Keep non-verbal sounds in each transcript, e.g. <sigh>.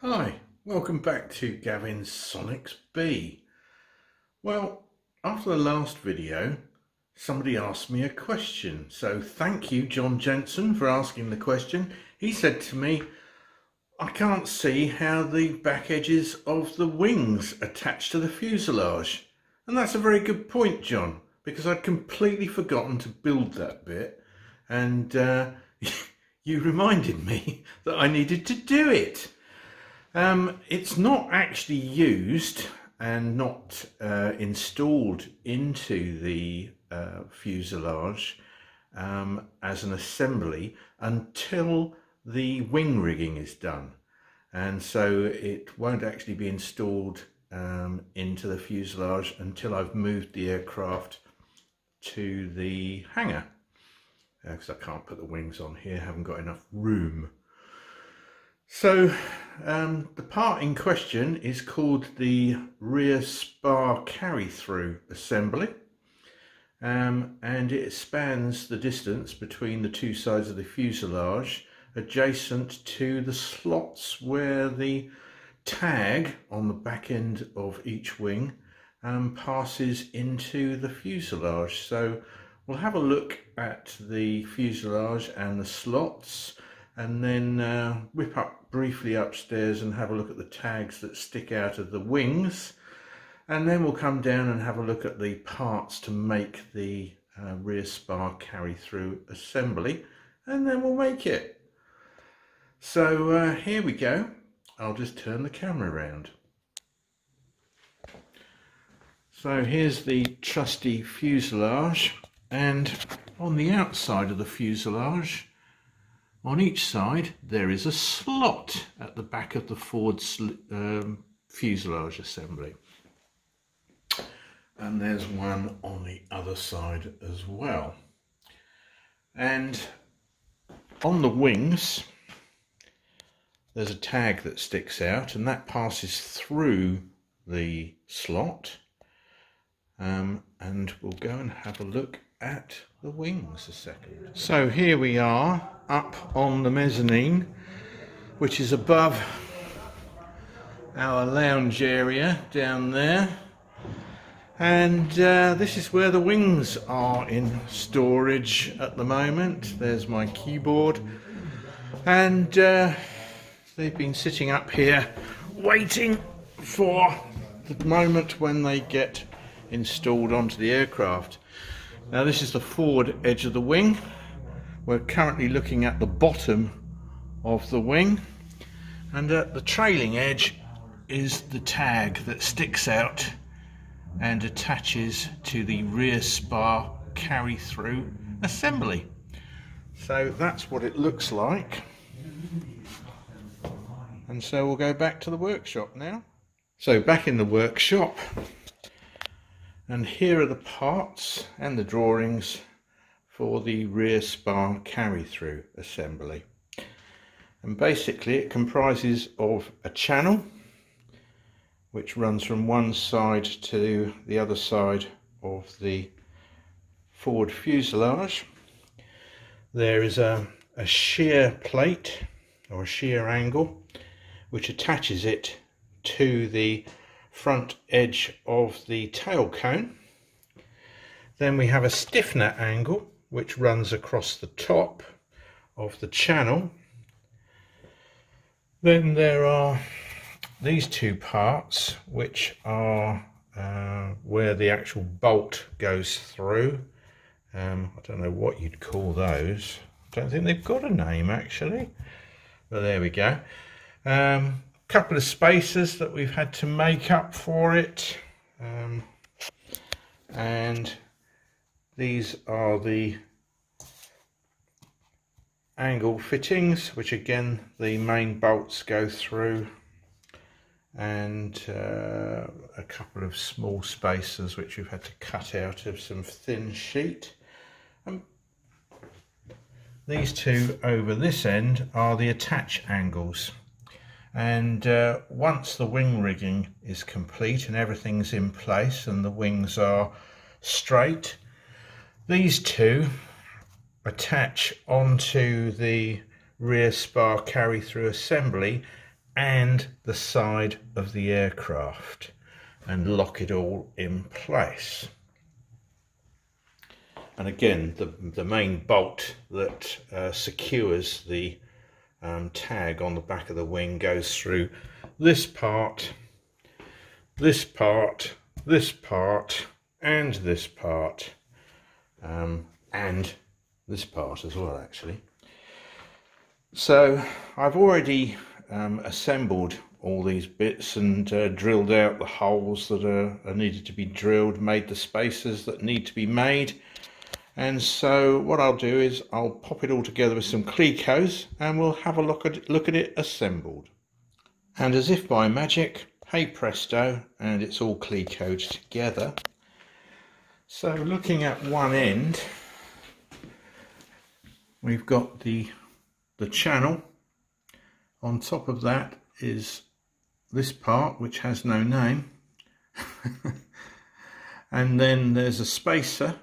Hi, welcome back to Gavin's Sonex B. Well, after the last video, somebody asked me a question. So thank you, John Jensen, for asking the question. He said to me, I can't see how the back edges of the wings attach to the fuselage. And that's a very good point, John, because I'd completely forgotten to build that bit. And uh, <laughs> you reminded me that I needed to do it. Um, it's not actually used and not uh, installed into the uh, fuselage um, as an assembly until the wing rigging is done. And so it won't actually be installed um, into the fuselage until I've moved the aircraft to the hangar because uh, I can't put the wings on here, haven't got enough room. So um, the part in question is called the rear spar carry-through assembly um, and it spans the distance between the two sides of the fuselage adjacent to the slots where the tag on the back end of each wing um, passes into the fuselage. So we'll have a look at the fuselage and the slots and then uh, whip up briefly upstairs and have a look at the tags that stick out of the wings and then we'll come down and have a look at the parts to make the uh, rear spar carry through assembly and then we'll make it. So uh, here we go. I'll just turn the camera around. So here's the trusty fuselage and on the outside of the fuselage on each side there is a slot at the back of the forward um, fuselage assembly. And there's one on the other side as well. And on the wings there's a tag that sticks out and that passes through the slot. Um, and we'll go and have a look at the wings a second. So here we are up on the mezzanine which is above our lounge area down there and uh, this is where the wings are in storage at the moment. There's my keyboard and uh, they've been sitting up here waiting for the moment when they get installed onto the aircraft. Now this is the forward edge of the wing. We're currently looking at the bottom of the wing and at the trailing edge is the tag that sticks out and attaches to the rear spar carry through assembly. So that's what it looks like. And so we'll go back to the workshop now. So back in the workshop and here are the parts and the drawings for the rear spar carry-through assembly. And basically it comprises of a channel which runs from one side to the other side of the forward fuselage. There is a, a shear plate or a shear angle which attaches it to the front edge of the tail cone. Then we have a stiffener angle which runs across the top of the channel. Then there are these two parts which are uh, where the actual bolt goes through. Um, I don't know what you'd call those. I don't think they've got a name actually. But there we go. Um, couple of spacers that we've had to make up for it um, and these are the angle fittings which again the main bolts go through and uh, a couple of small spacers which we've had to cut out of some thin sheet. Um, these two over this end are the attach angles. And uh, once the wing rigging is complete and everything's in place and the wings are straight these two attach onto the rear spar carry through assembly and the side of the aircraft and lock it all in place. And again, the, the main bolt that uh, secures the um, tag on the back of the wing goes through this part, this part, this part, and this part, um, and this part as well, actually. So I've already um, assembled all these bits and uh, drilled out the holes that are, are, needed to be drilled, made the spaces that need to be made. And so what I'll do is I'll pop it all together with some Clecos and we'll have a look at, look at it assembled. And as if by magic, hey presto, and it's all Clecoed together. So looking at one end, we've got the, the channel. On top of that is this part, which has no name. <laughs> and then there's a spacer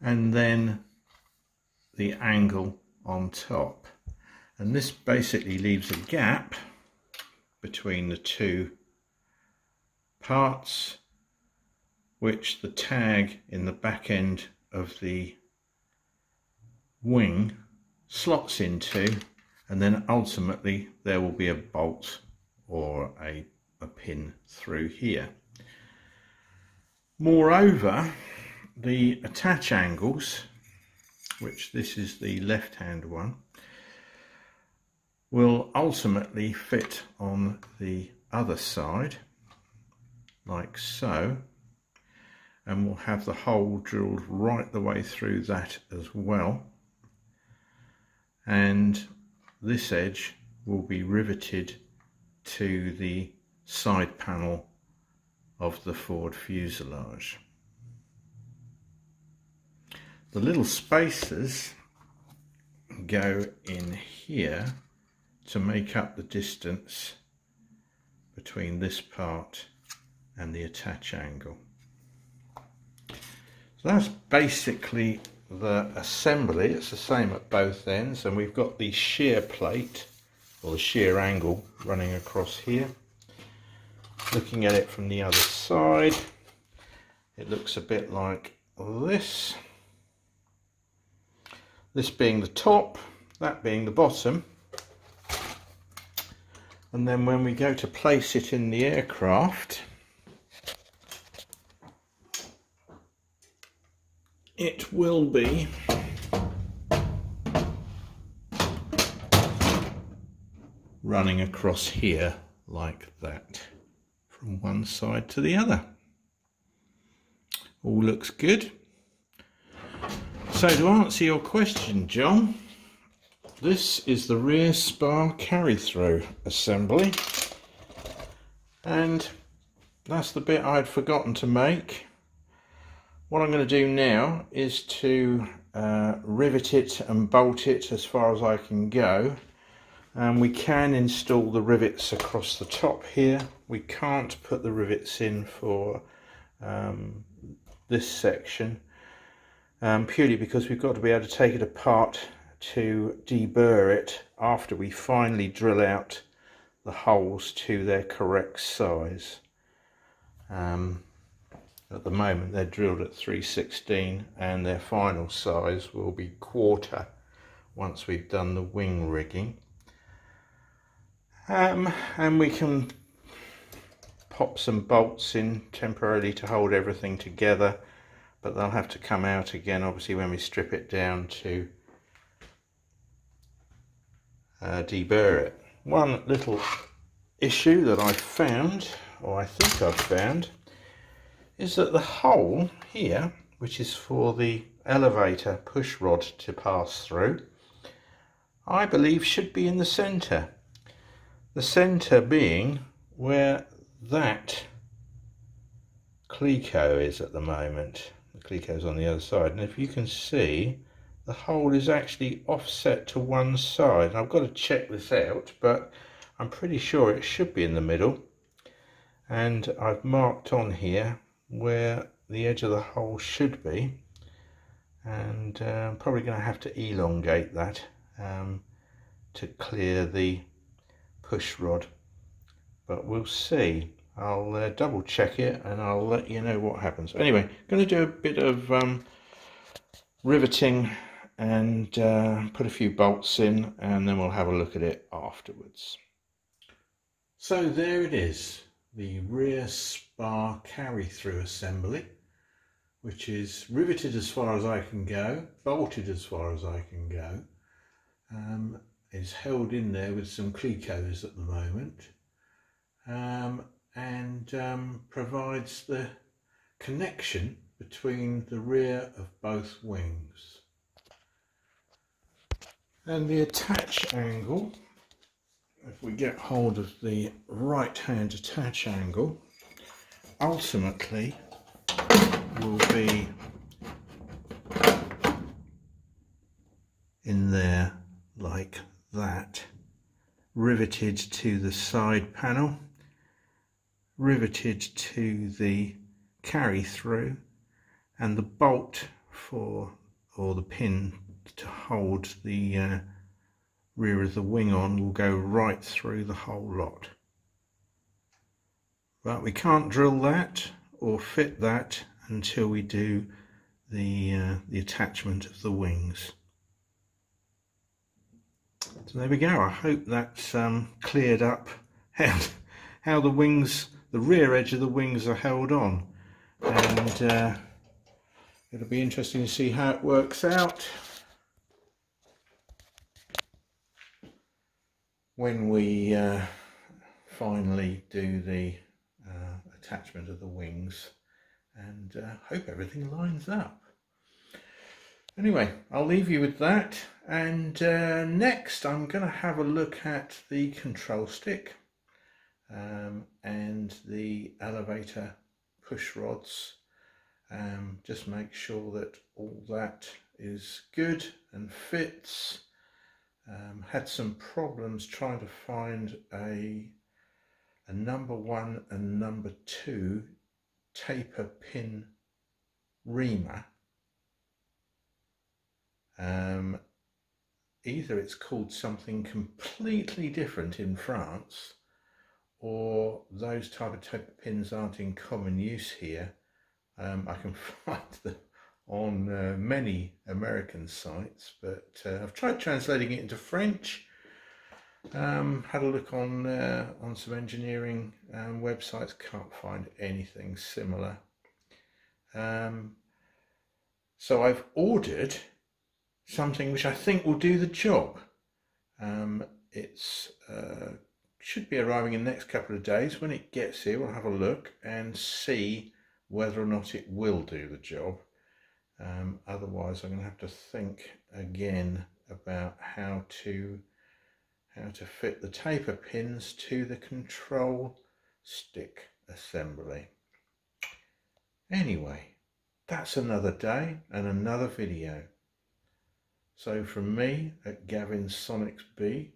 and then the angle on top. And this basically leaves a gap between the two parts which the tag in the back end of the wing slots into and then ultimately there will be a bolt or a, a pin through here. Moreover, the attach angles, which this is the left hand one, will ultimately fit on the other side like so and we'll have the hole drilled right the way through that as well and this edge will be riveted to the side panel of the Ford fuselage. The little spacers go in here to make up the distance between this part and the attach angle. That's basically the assembly. It's the same at both ends and we've got the shear plate or the shear angle running across here. Looking at it from the other side, it looks a bit like this. This being the top, that being the bottom. And then when we go to place it in the aircraft, it will be running across here like that from one side to the other. All looks good. So to answer your question, John, this is the rear spar carry-through assembly and that's the bit I'd forgotten to make what I'm going to do now is to uh, rivet it and bolt it as far as I can go. And we can install the rivets across the top here. We can't put the rivets in for um, this section um, purely because we've got to be able to take it apart to deburr it after we finally drill out the holes to their correct size. Um, at the moment they're drilled at 316 and their final size will be quarter once we've done the wing rigging. Um, and we can pop some bolts in temporarily to hold everything together but they'll have to come out again obviously when we strip it down to uh, deburr it. One little issue that I found, or I think I've found, is that the hole here, which is for the elevator push rod to pass through, I believe should be in the centre. The centre being where that Cleco is at the moment. The Cleco's on the other side. And if you can see, the hole is actually offset to one side. I've got to check this out, but I'm pretty sure it should be in the middle. And I've marked on here where the edge of the hole should be and uh, probably going to have to elongate that um, to clear the push rod. But we'll see. I'll uh, double check it and I'll let you know what happens. Anyway, going to do a bit of um, riveting and uh, put a few bolts in and then we'll have a look at it afterwards. So there it is, the rear spar carry through assembly which is riveted as far as I can go, bolted as far as I can go. Um, is held in there with some Clecos at the moment um, and um, provides the connection between the rear of both wings. And the attach angle, if we get hold of the right hand attach angle, ultimately will be in there like that. Riveted to the side panel riveted to the carry through and the bolt for or the pin to hold the uh, rear of the wing on will go right through the whole lot but we can't drill that or fit that until we do the uh, the attachment of the wings. So there we go. I hope that's um, cleared up <laughs> how how the wings, the rear edge of the wings are held on, and uh, it'll be interesting to see how it works out when we uh, finally do the uh, attachment of the wings and uh, hope everything lines up. Anyway, I'll leave you with that. And uh, next, I'm going to have a look at the control stick um, and the elevator push rods. Um, just make sure that all that is good and fits. Um, had some problems trying to find a, a number one and number two taper pin reamer. Um, either it's called something completely different in France or those type of taper pins aren't in common use here. Um, I can <laughs> find them on uh, many American sites, but uh, I've tried translating it into French. Um, had a look on uh, on some engineering um, websites, can't find anything similar. Um, so I've ordered something which I think will do the job. Um, it's uh, should be arriving in the next couple of days. When it gets here, we'll have a look and see whether or not it will do the job. Um, otherwise, I'm going to have to think again about how to how to fit the taper pins to the control stick assembly. Anyway, that's another day and another video. So from me at Gavin Sonex B,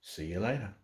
see you later.